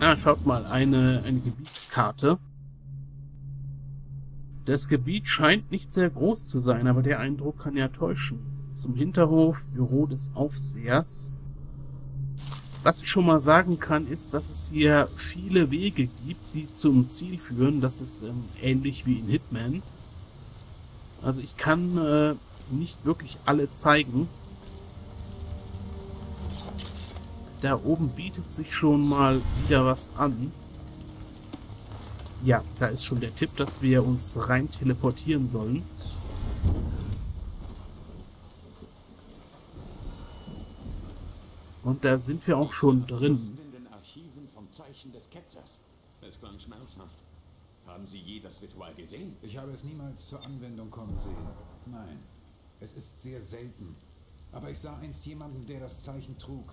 Ah, schaut mal, eine, eine Gebietskarte. Das Gebiet scheint nicht sehr groß zu sein, aber der Eindruck kann ja täuschen. Zum Hinterhof, Büro des Aufsehers. Was ich schon mal sagen kann, ist, dass es hier viele Wege gibt, die zum Ziel führen. Das ist ähm, ähnlich wie in Hitman. Also ich kann äh, nicht wirklich alle zeigen. Da oben bietet sich schon mal wieder was an. Ja, da ist schon der Tipp, dass wir uns rein teleportieren sollen. Und da sind wir auch schon drin. in den Archiven vom Zeichen des Ketzers. Es klang schmerzhaft. Haben Sie je das Ritual gesehen? Ich habe es niemals zur Anwendung kommen sehen. Nein, es ist sehr selten. Aber ich sah einst jemanden, der das Zeichen trug.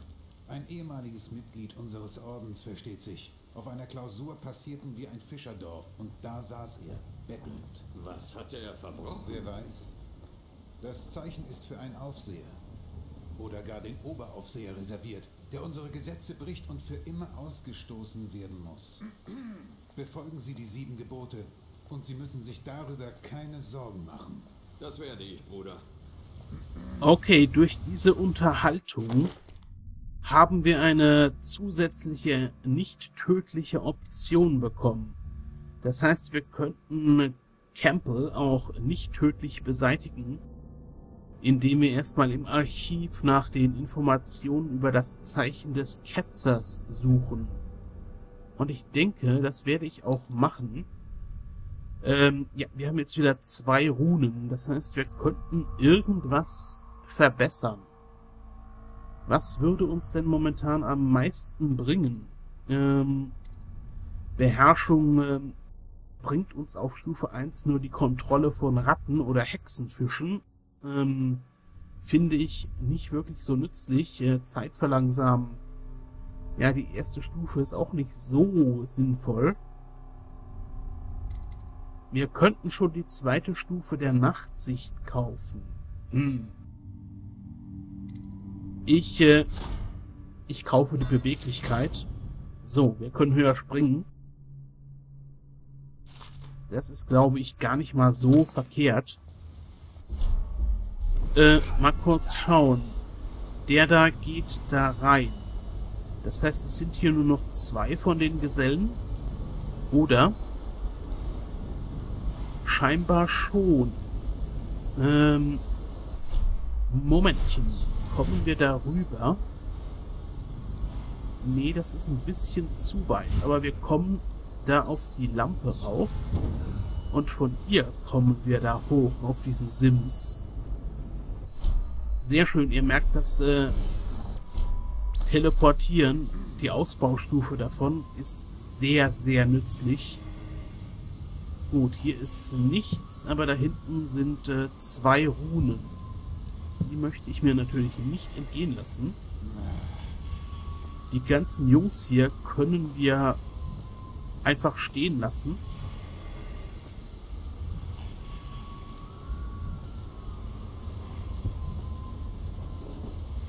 Ein ehemaliges Mitglied unseres Ordens, versteht sich. Auf einer Klausur passierten wir ein Fischerdorf und da saß er, bettelnd. Was hatte er verbrochen? Wer weiß? Das Zeichen ist für einen Aufseher. Oder gar den Oberaufseher reserviert, der unsere Gesetze bricht und für immer ausgestoßen werden muss. Befolgen Sie die sieben Gebote und Sie müssen sich darüber keine Sorgen machen. Das werde ich, Bruder. Okay, durch diese Unterhaltung haben wir eine zusätzliche nicht tödliche Option bekommen. Das heißt, wir könnten Campbell auch nicht tödlich beseitigen, indem wir erstmal im Archiv nach den Informationen über das Zeichen des Ketzers suchen. Und ich denke, das werde ich auch machen. Ähm, ja, wir haben jetzt wieder zwei Runen. Das heißt, wir könnten irgendwas verbessern. Was würde uns denn momentan am meisten bringen? Ähm, Beherrschung ähm, bringt uns auf Stufe 1 nur die Kontrolle von Ratten oder Hexenfischen. Ähm, finde ich nicht wirklich so nützlich. Äh, Zeit verlangsamen. Ja, die erste Stufe ist auch nicht so sinnvoll. Wir könnten schon die zweite Stufe der Nachtsicht kaufen. Hm. Ich, äh, ich kaufe die Beweglichkeit. So, wir können höher springen. Das ist, glaube ich, gar nicht mal so verkehrt. Äh, mal kurz schauen. Der da geht da rein. Das heißt, es sind hier nur noch zwei von den Gesellen. Oder? Scheinbar schon. Ähm, Momentchen. Kommen wir da rüber? Nee, das ist ein bisschen zu weit. Aber wir kommen da auf die Lampe rauf. Und von hier kommen wir da hoch auf diesen Sims. Sehr schön. Ihr merkt, das äh, Teleportieren, die Ausbaustufe davon, ist sehr, sehr nützlich. Gut, hier ist nichts, aber da hinten sind äh, zwei Runen. Die möchte ich mir natürlich nicht entgehen lassen. Die ganzen Jungs hier können wir einfach stehen lassen.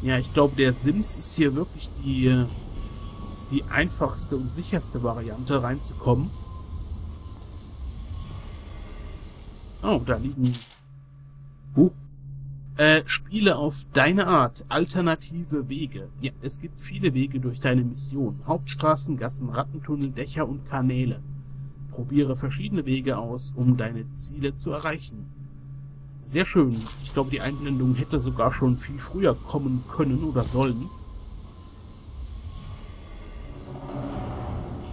Ja, ich glaube, der Sims ist hier wirklich die, die einfachste und sicherste Variante reinzukommen. Oh, da liegen... Huch. Äh, spiele auf deine Art alternative Wege. Ja, es gibt viele Wege durch deine Mission. Hauptstraßen, Gassen, Rattentunnel, Dächer und Kanäle. Probiere verschiedene Wege aus, um deine Ziele zu erreichen. Sehr schön. Ich glaube, die Einblendung hätte sogar schon viel früher kommen können oder sollen.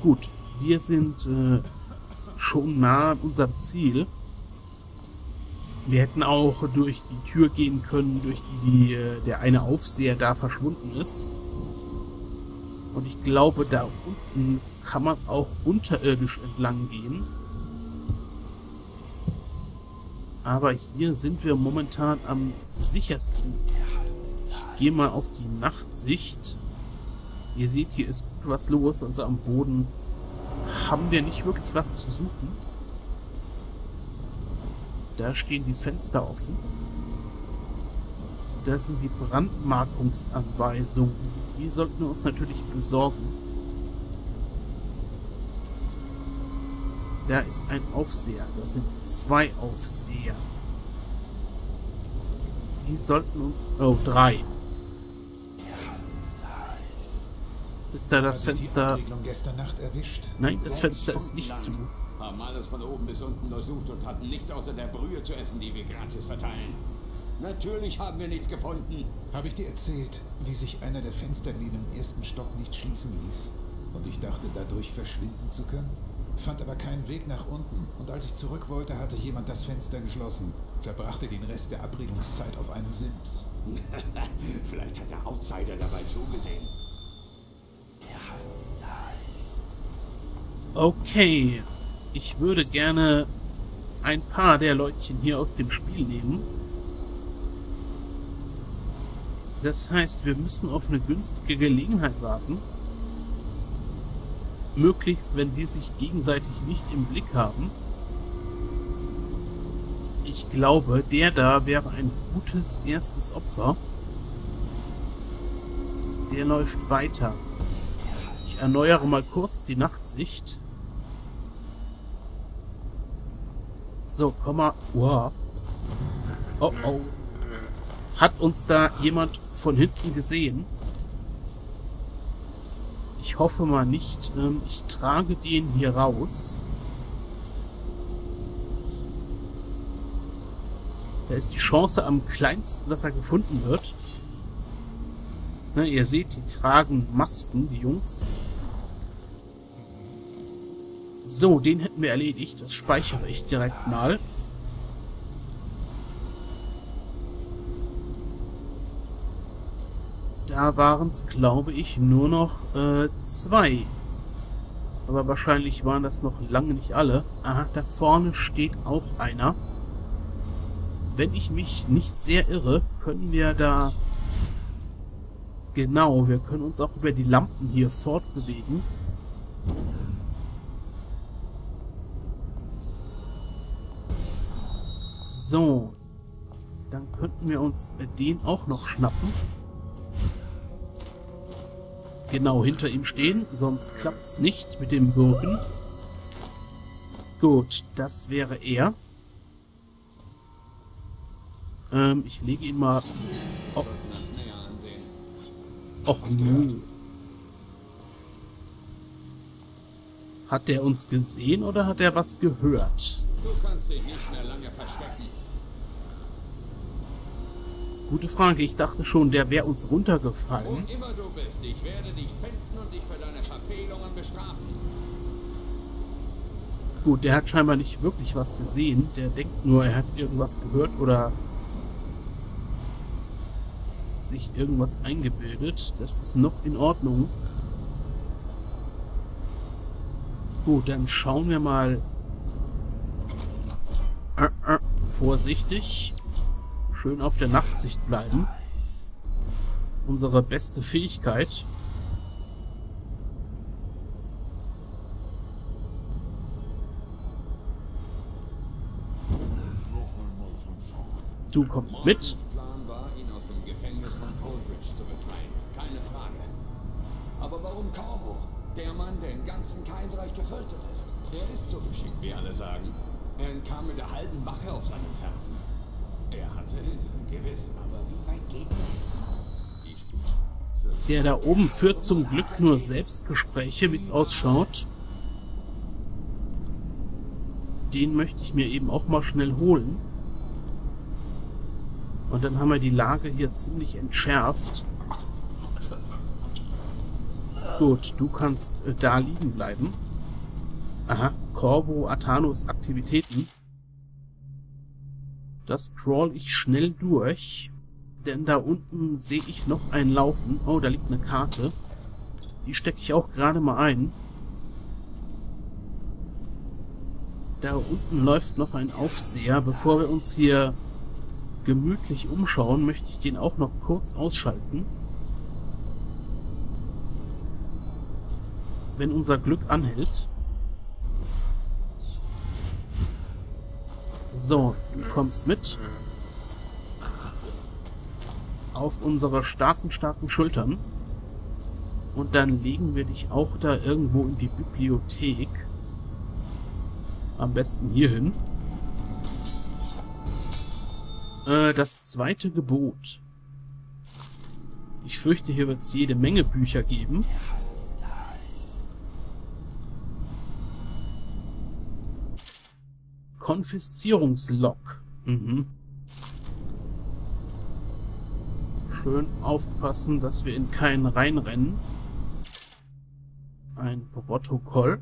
Gut, wir sind äh, schon nah an unserem Ziel. Wir hätten auch durch die Tür gehen können, durch die, die äh, der eine Aufseher da verschwunden ist. Und ich glaube, da unten kann man auch unterirdisch entlang gehen. Aber hier sind wir momentan am sichersten. Ich gehe mal auf die Nachtsicht. Ihr seht, hier ist gut was los. Also am Boden haben wir nicht wirklich was zu suchen. Da stehen die Fenster offen. Das sind die Brandmarkungsanweisungen. Die sollten wir uns natürlich besorgen. Da ist ein Aufseher. Das sind zwei Aufseher. Die sollten uns... Oh, drei. Ist da das Fenster... Nein, das Fenster ist nicht zu. Haben alles von oben bis unten untersucht und hatten nichts außer der Brühe zu essen, die wir gratis verteilen. Natürlich haben wir nichts gefunden. Habe ich dir erzählt, wie sich einer der Fensterläden im ersten Stock nicht schließen ließ? Und ich dachte, dadurch verschwinden zu können? Fand aber keinen Weg nach unten. Und als ich zurück wollte, hatte jemand das Fenster geschlossen. Verbrachte den Rest der Abriegelungszeit auf einem Sims. Vielleicht hat der Outsider dabei zugesehen. Okay. Ich würde gerne ein paar der Leutchen hier aus dem Spiel nehmen. Das heißt, wir müssen auf eine günstige Gelegenheit warten. Möglichst, wenn die sich gegenseitig nicht im Blick haben. Ich glaube, der da wäre ein gutes erstes Opfer. Der läuft weiter. Ich erneuere mal kurz die Nachtsicht. So, komm mal. Wow. Oh oh. Hat uns da jemand von hinten gesehen? Ich hoffe mal nicht. Ähm, ich trage den hier raus. Da ist die Chance am kleinsten, dass er gefunden wird. Ihr seht, die tragen Masken, die Jungs. So, den hätten wir erledigt. Das speichere ich direkt mal. Da waren es, glaube ich, nur noch äh, zwei. Aber wahrscheinlich waren das noch lange nicht alle. Aha, da vorne steht auch einer. Wenn ich mich nicht sehr irre, können wir da... Genau, wir können uns auch über die Lampen hier fortbewegen. So. Dann könnten wir uns den auch noch schnappen. Genau, hinter ihm stehen, sonst klappt's nicht mit dem Gurken. Gut, das wäre er. Ähm, ich lege ihn mal... Oh, och nö. Hat der uns gesehen oder hat er was gehört? Du kannst dich nicht mehr lange verstecken. Gute Frage, ich dachte schon, der wäre uns Wo runtergefallen. immer du bist, ich werde dich finden und dich für deine Verfehlungen bestrafen. Gut, der hat scheinbar nicht wirklich was gesehen. Der denkt nur, er hat irgendwas gehört oder sich irgendwas eingebildet. Das ist noch in Ordnung. Gut, dann schauen wir mal. Vorsichtig. Schön auf der Nachtsicht bleiben. Unsere beste Fähigkeit. Du kommst mit. Aber warum Corvo? Der Mann, der im ganzen Kaiserreich gefoltert ist. Er ist so geschickt, wie alle sagen. Er entkam mit der halben Wache auf seinen Fersen. Er hatte Hilfe, gewiss. Aber wie weit geht das? Der da oben führt zum Glück nur Selbstgespräche, wie es ausschaut. Den möchte ich mir eben auch mal schnell holen. Und dann haben wir die Lage hier ziemlich entschärft. Gut, du kannst äh, da liegen bleiben. Aha, Corvo Athanos Aktivitäten. Das scroll ich schnell durch. Denn da unten sehe ich noch einen laufen. Oh, da liegt eine Karte. Die stecke ich auch gerade mal ein. Da unten läuft noch ein Aufseher. Bevor wir uns hier gemütlich umschauen, möchte ich den auch noch kurz ausschalten. Wenn unser Glück anhält. So, du kommst mit. Auf unsere starken, starken Schultern. Und dann legen wir dich auch da irgendwo in die Bibliothek. Am besten hierhin. Äh, das zweite Gebot. Ich fürchte, hier wird es jede Menge Bücher geben. Konfiszierungslog. Mhm. Schön aufpassen, dass wir in keinen reinrennen. Ein Protokoll.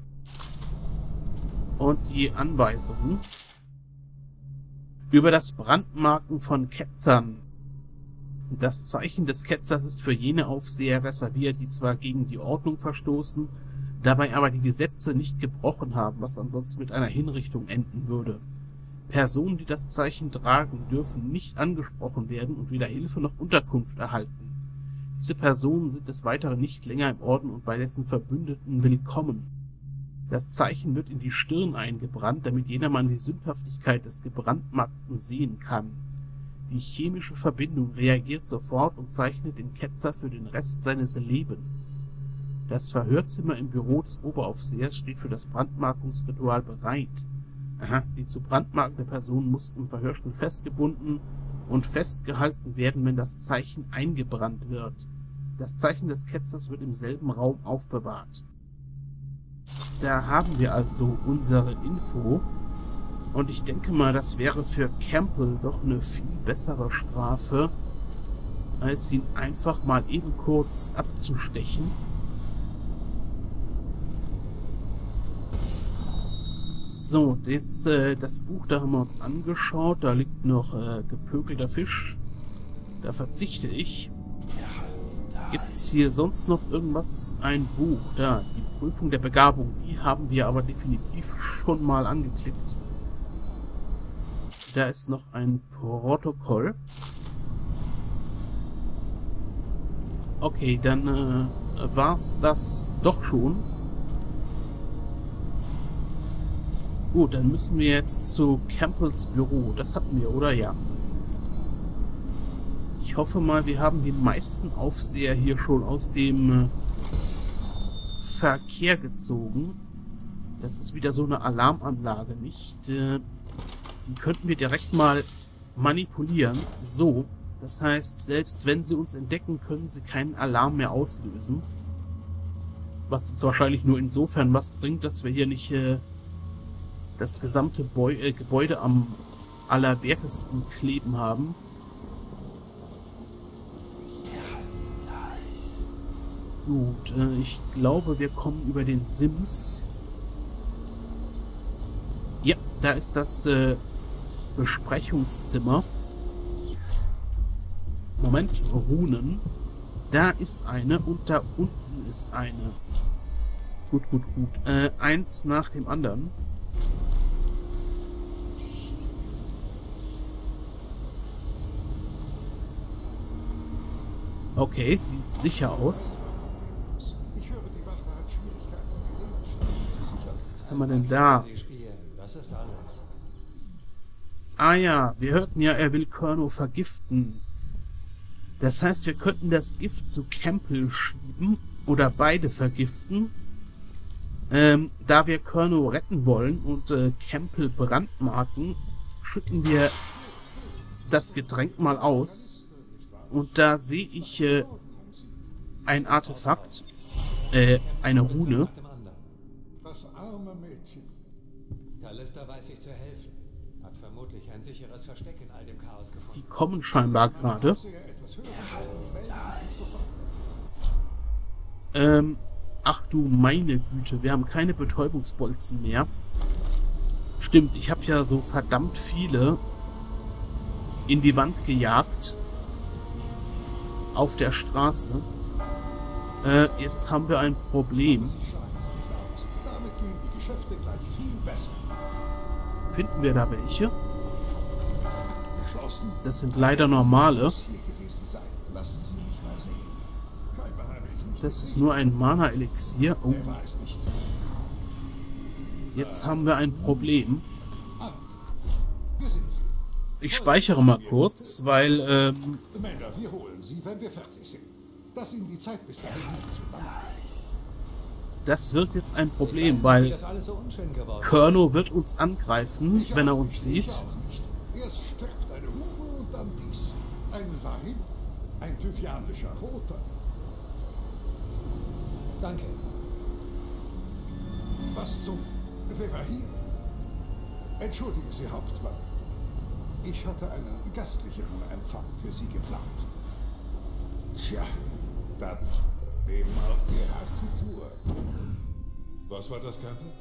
Und die Anweisungen über das Brandmarken von Ketzern. Das Zeichen des Ketzers ist für jene Aufseher reserviert, die zwar gegen die Ordnung verstoßen, dabei aber die Gesetze nicht gebrochen haben, was ansonsten mit einer Hinrichtung enden würde. Personen, die das Zeichen tragen, dürfen nicht angesprochen werden und weder Hilfe noch Unterkunft erhalten. Diese Personen sind des Weiteren nicht länger im Orden und bei dessen Verbündeten willkommen. Das Zeichen wird in die Stirn eingebrannt, damit jedermann die Sündhaftigkeit des Gebrandmarkten sehen kann. Die chemische Verbindung reagiert sofort und zeichnet den Ketzer für den Rest seines Lebens. Das Verhörzimmer im Büro des Oberaufsehers steht für das Brandmarkungsritual bereit. Aha, die zu brandmarkende Person muss im Verhörstuhl festgebunden und festgehalten werden, wenn das Zeichen eingebrannt wird. Das Zeichen des Ketzers wird im selben Raum aufbewahrt. Da haben wir also unsere Info. Und ich denke mal, das wäre für Campbell doch eine viel bessere Strafe, als ihn einfach mal eben kurz abzustechen. So, das, äh, das Buch, da haben wir uns angeschaut. Da liegt noch äh, gepökelter Fisch. Da verzichte ich. Gibt's hier sonst noch irgendwas? Ein Buch, da, die Prüfung der Begabung. Die haben wir aber definitiv schon mal angeklickt. Da ist noch ein Protokoll. Okay, dann äh, war's das doch schon. Gut, dann müssen wir jetzt zu Campbells Büro. Das hatten wir, oder? Ja. Ich hoffe mal, wir haben den meisten Aufseher hier schon aus dem äh, Verkehr gezogen. Das ist wieder so eine Alarmanlage, nicht? Äh, die könnten wir direkt mal manipulieren. So. Das heißt, selbst wenn sie uns entdecken, können sie keinen Alarm mehr auslösen. Was uns wahrscheinlich nur insofern was bringt, dass wir hier nicht äh, das gesamte Beu äh, Gebäude am allerwertesten kleben haben. Gut, äh, ich glaube, wir kommen über den Sims. Ja, da ist das äh, Besprechungszimmer. Moment, Runen. Da ist eine und da unten ist eine. Gut, gut, gut. Äh, eins nach dem anderen. Okay, sieht sicher aus. Was haben wir denn da? Ah ja, wir hörten ja, er will Körno vergiften. Das heißt, wir könnten das Gift zu Campbell schieben oder beide vergiften. Ähm, da wir Körno retten wollen und äh, Campbell brandmarken, schütten wir das Getränk mal aus. Und da sehe ich äh, ein Artefakt, äh, eine Rune. Die kommen scheinbar gerade. Ähm, ach du meine Güte, wir haben keine Betäubungsbolzen mehr. Stimmt, ich habe ja so verdammt viele in die Wand gejagt. Auf der Straße. Äh, jetzt haben wir ein Problem. Finden wir da welche? Das sind leider normale. Das ist nur ein Mana-Elixier. Oh. Jetzt haben wir ein Problem. Ich speichere mal kurz, weil... Ähm, Das wird jetzt ein Ich weiß Problem, nicht, wie weil das alles so unschön geworden ist. Körno wird uns angreifen, wenn er uns sieht. Erst stirbt eine Hure und dann dies. Ein Wein, ein tyvianischer Roter. Danke. Was zum... Wer war hier? Entschuldigen Sie, Hauptmann. Ich hatte einen gastlicheren Empfang für Sie geplant. Tja, dann nehmen auch die Architektur. Was war das, Campbell?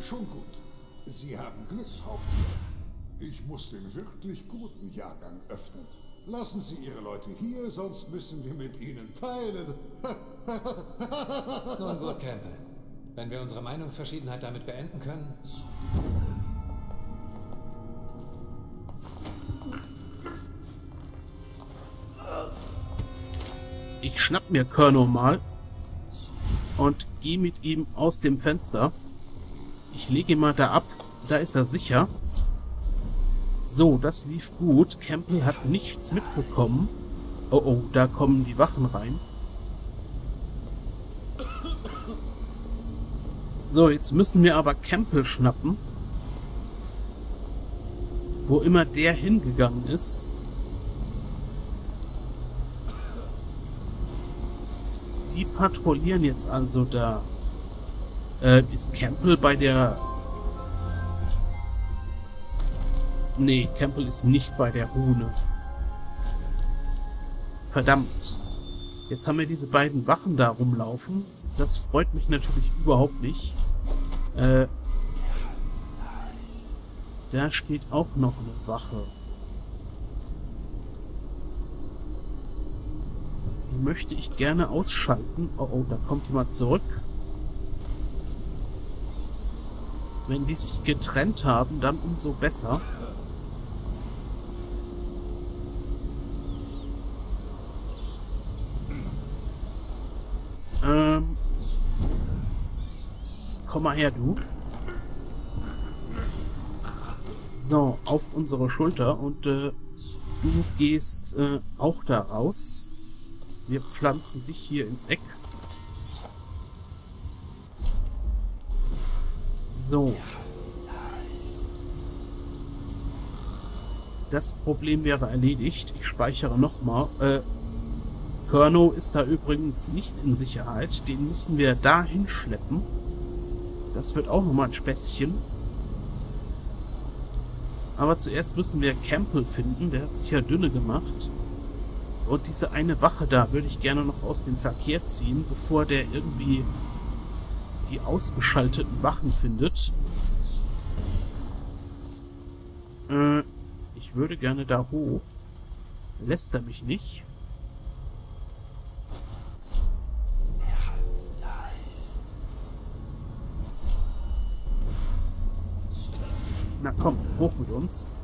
Schon gut. Sie haben Glück, Hauptmann. Ich muss den wirklich guten Jahrgang öffnen. Lassen Sie Ihre Leute hier, sonst müssen wir mit Ihnen teilen. Nun gut, Campbell. Wenn wir unsere Meinungsverschiedenheit damit beenden können. Ich schnapp mir Körno mal und gehe mit ihm aus dem Fenster. Ich lege ihn mal da ab. Da ist er sicher. So, das lief gut. Campbell hat nichts mitbekommen. Oh oh, da kommen die Wachen rein. So, jetzt müssen wir aber Campbell schnappen. Wo immer der hingegangen ist. Patrouillieren jetzt also da. Äh, ist Campbell bei der... Nee, Campbell ist nicht bei der Rune. Verdammt. Jetzt haben wir diese beiden Wachen da rumlaufen. Das freut mich natürlich überhaupt nicht. Äh, da steht auch noch eine Wache. Möchte ich gerne ausschalten. Oh, oh, da kommt jemand zurück. Wenn die sich getrennt haben, dann umso besser. Ähm. Komm mal her, du. So, auf unsere Schulter und äh, du gehst äh, auch da raus. Wir pflanzen dich hier ins Eck. So. Das Problem wäre erledigt. Ich speichere nochmal. Äh, Körno ist da übrigens nicht in Sicherheit. Den müssen wir da hinschleppen. Das wird auch nochmal ein Späßchen. Aber zuerst müssen wir Campbell finden. Der hat sich ja dünne gemacht. Und diese eine Wache da würde ich gerne noch aus dem Verkehr ziehen, bevor der irgendwie die ausgeschalteten Wachen findet. Äh, ich würde gerne da hoch. Lässt er mich nicht. Na komm, hoch mit uns.